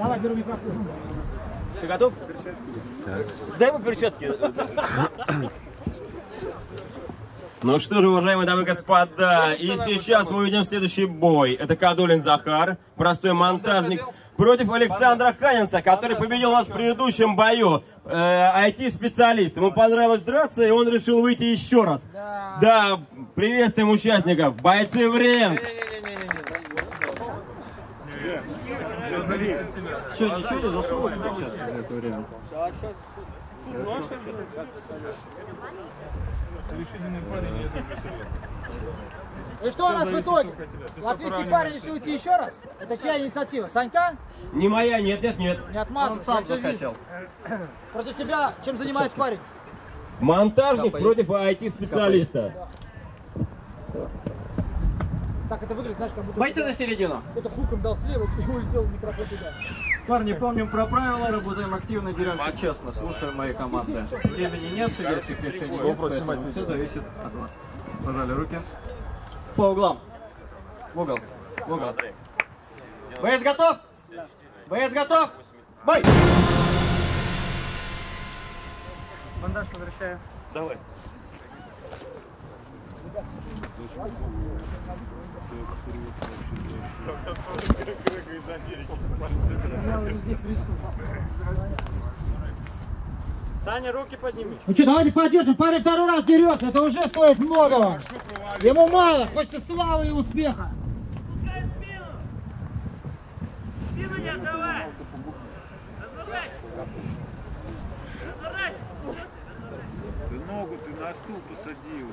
Давай, беру микрофон. Ты готов? Дай ему перчатки. Ну что же, уважаемые дамы и господа, и сейчас мы увидим следующий бой. Это Кадулин Захар, простой монтажник, против Александра Ханинса, который победил нас в предыдущем бою. Э, IT-специалист. Ему понравилось драться, и он решил выйти еще раз. Да, приветствуем участников. Бойцы в ринг. Что, ничего не засовывали сейчас это время? И что у нас в итоге? Латвийский парень решил уйти еще раз? Это чья инициатива? Санька? Не моя, нет, нет, нет. Не отмазывайся, я все вижу. Против тебя чем занимается парень? Монтажник против IT-специалиста. Так это выглядит, знаешь, как будто Бойцы на середину. кто-то хуком дал слева и улетел микрофон туда. Парни, помним про правила, работаем активно, деремся честно, слушаем мои команды. Времени нет, судейских решений нет, поэтому все зависит от вас. Пожали руки. По углам. В угол. В угол. Боец готов? Боец готов? Бой! Бандаж возвращаю. Давай. Саня, руки подними. Ну что, давайте поддержим. Парень второй раз дерется. Это уже стоит многого. Ему мало. Хочется славы и успеха. Спину не отдавай! Разворачивай! Разворачивай! Ты ногу ты на стул посадил.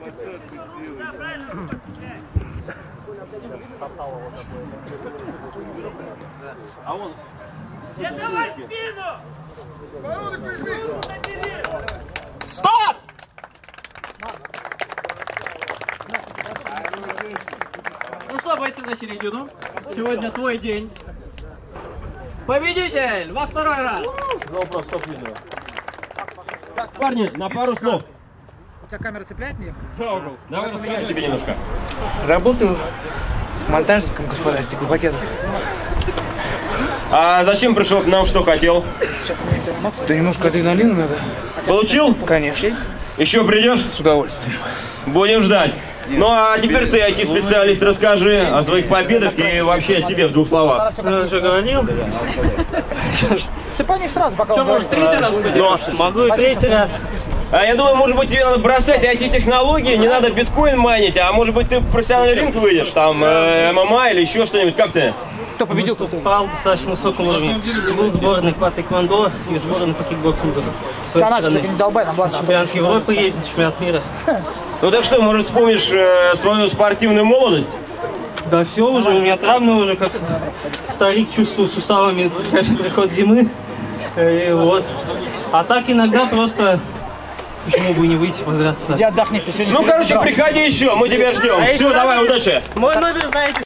Посад ты сделай. Да, правильно, подчиняй. А он Не отдавай спину! Набери! Стоп! Ну что, бойцы на середину. Сегодня твой день. Победитель во второй раз. вопрос, стоп видео. Парни, на пару слов. У тебя камера цепляет меня? Давай расскажи себе немножко. Работаю монтажником, господа, стеклопакетов. А зачем пришел к нам, что хотел? Да немножко адреналина надо. Получил? Конечно. Еще придешь? С удовольствием. Будем ждать. Ну а теперь ты, IT-специалист, расскажи о своих победах и вообще о себе в двух словах. уже говорил. Цепани сразу, пока он говорит. Третий раз Но, Могу и третий раз. А я думаю, может быть, тебе надо бросать IT-технологии, не надо биткоин майнить, а может быть, ты в профессиональный ринг выйдешь, там, э, ММА или еще что-нибудь, как ты? Кто победил? Выступал достаточно высоком уровне. Был сборной по тэквондо и сборной по кикбоксингу. Только не долбай, там ладно. Чемпионат Европы ездит, чемпионат мира. Ну так что, может, вспомнишь э, свою спортивную молодость? Да все уже, у меня травмы уже, как старик чувствую суставами каждый приход зимы. И вот. А так иногда просто почему бы не выйти подраться. Иди отдохни, ты сегодня Ну, короче, приходи еще, мы тебя ждем. Все, давай, удачи. Мой номер знаете.